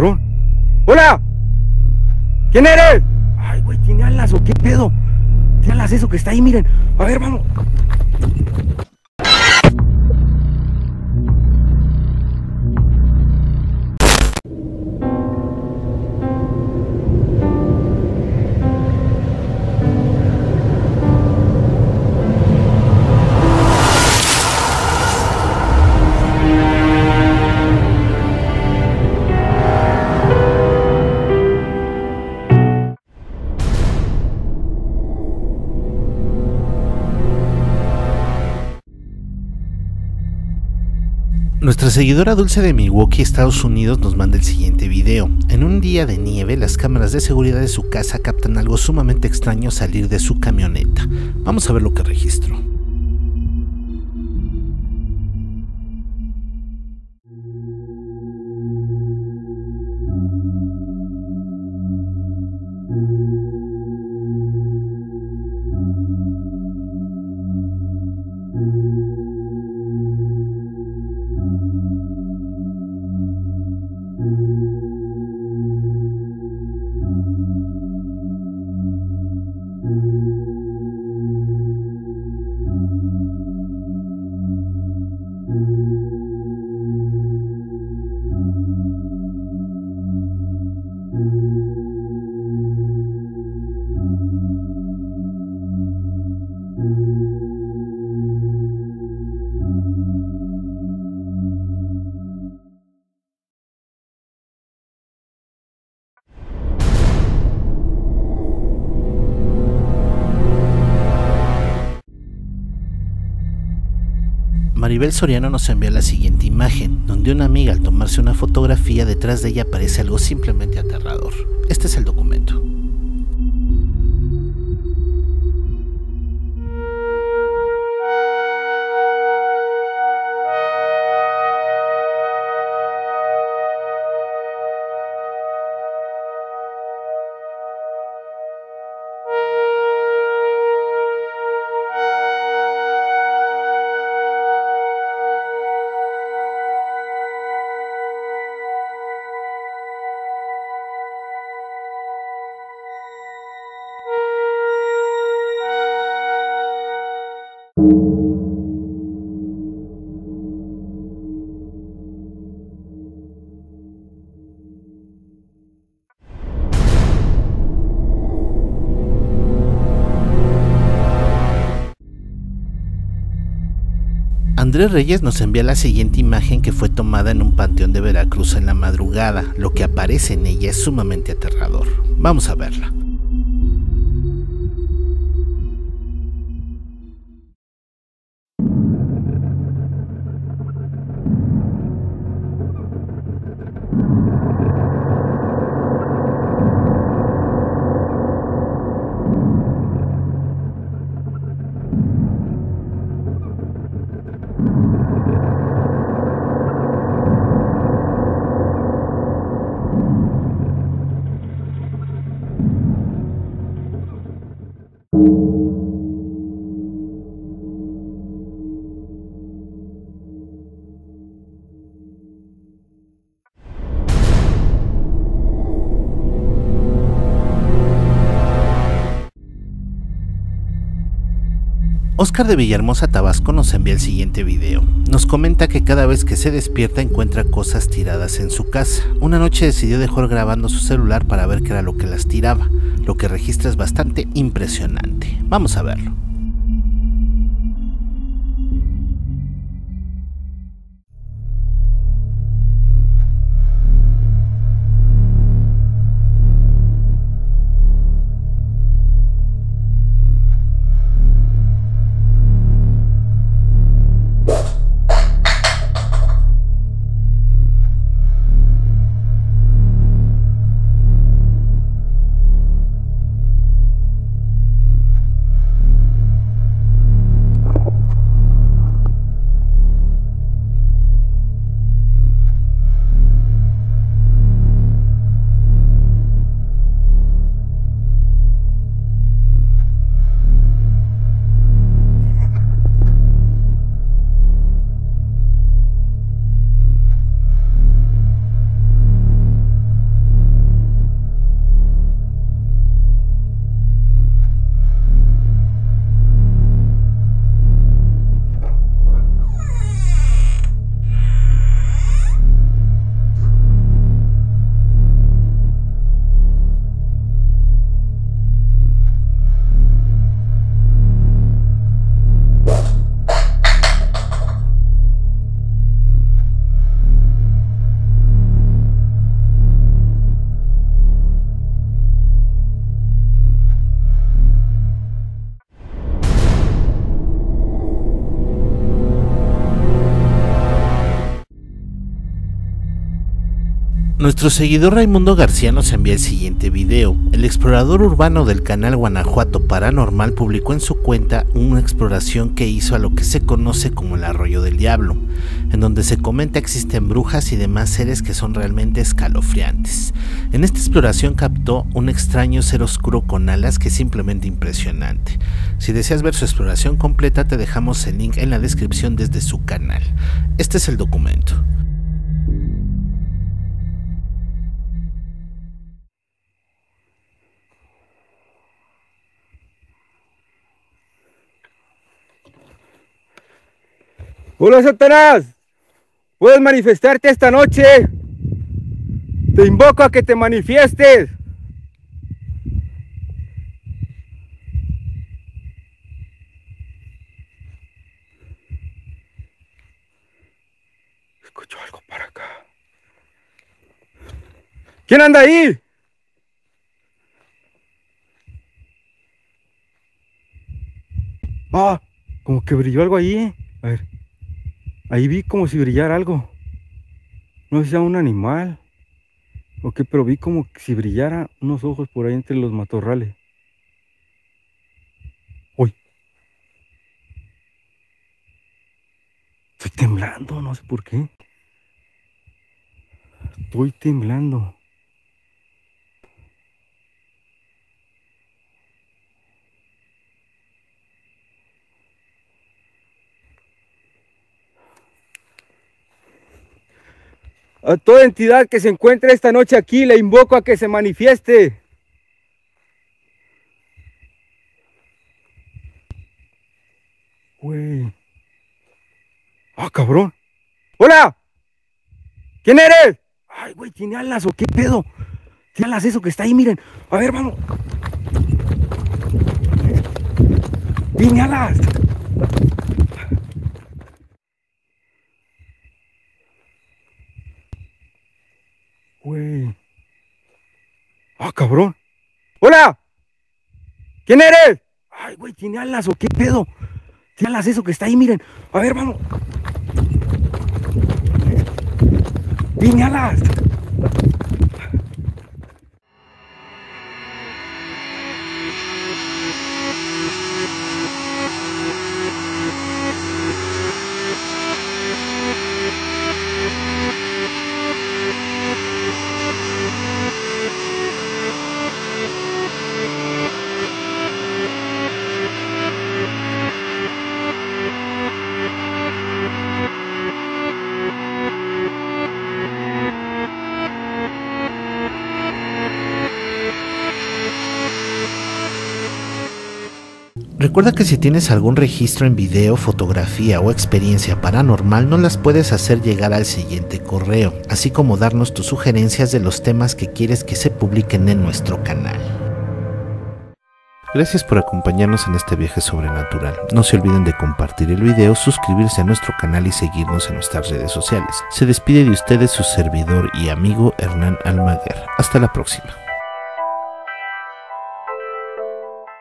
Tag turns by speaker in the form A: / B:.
A: ¡Hola! ¿Quién eres? Ay, güey, ¿tiene alas o qué pedo? ¿Tiene alas eso que está ahí? Miren. A ver, vamos.
B: Nuestra seguidora Dulce de Milwaukee, Estados Unidos, nos manda el siguiente video. En un día de nieve, las cámaras de seguridad de su casa captan algo sumamente extraño salir de su camioneta. Vamos a ver lo que registró. Maribel Soriano nos envía la siguiente imagen, donde una amiga al tomarse una fotografía detrás de ella aparece algo simplemente aterrador. Este es el documento. Andrés Reyes nos envía la siguiente imagen que fue tomada en un panteón de Veracruz en la madrugada. Lo que aparece en ella es sumamente aterrador. Vamos a verla. Oscar de Villahermosa, Tabasco, nos envía el siguiente video. Nos comenta que cada vez que se despierta encuentra cosas tiradas en su casa. Una noche decidió dejar grabando su celular para ver qué era lo que las tiraba. Lo que registra es bastante impresionante. Vamos a verlo. Nuestro seguidor Raimundo García nos envía el siguiente video. El explorador urbano del canal Guanajuato Paranormal publicó en su cuenta una exploración que hizo a lo que se conoce como el Arroyo del Diablo, en donde se comenta existen brujas y demás seres que son realmente escalofriantes. En esta exploración captó un extraño ser oscuro con alas que es simplemente impresionante. Si deseas ver su exploración completa te dejamos el link en la descripción desde su canal. Este es el documento.
A: Hola Satanás, puedes manifestarte esta noche. Te invoco a que te manifiestes. Escucho algo para acá. ¿Quién anda ahí? Ah, como que brilló algo ahí. A ver. Ahí vi como si brillara algo. No sé si sea un animal. O qué, pero vi como si brillara unos ojos por ahí entre los matorrales. Uy. Estoy temblando, no sé por qué. Estoy temblando. A toda entidad que se encuentre esta noche aquí, le invoco a que se manifieste. Güey. Ah, cabrón. ¡Hola! ¿Quién eres? Ay, güey, ¿tiene alas o qué pedo? ¿Tiene alas eso que está ahí? Miren. A ver, vamos. ¿Tiene alas? Güey. Ah, cabrón. ¡Hola! ¿Quién eres? Ay, güey, ¿tiene alas o qué pedo? ¿Tiene alas eso que está ahí? Miren. A ver, vamos. ¿Tiene alas?
B: Recuerda que si tienes algún registro en video, fotografía o experiencia paranormal, nos las puedes hacer llegar al siguiente correo, así como darnos tus sugerencias de los temas que quieres que se publiquen en nuestro canal. Gracias por acompañarnos en este viaje sobrenatural. No se olviden de compartir el video, suscribirse a nuestro canal y seguirnos en nuestras redes sociales. Se despide de ustedes su servidor y amigo Hernán Almaguer. Hasta la próxima.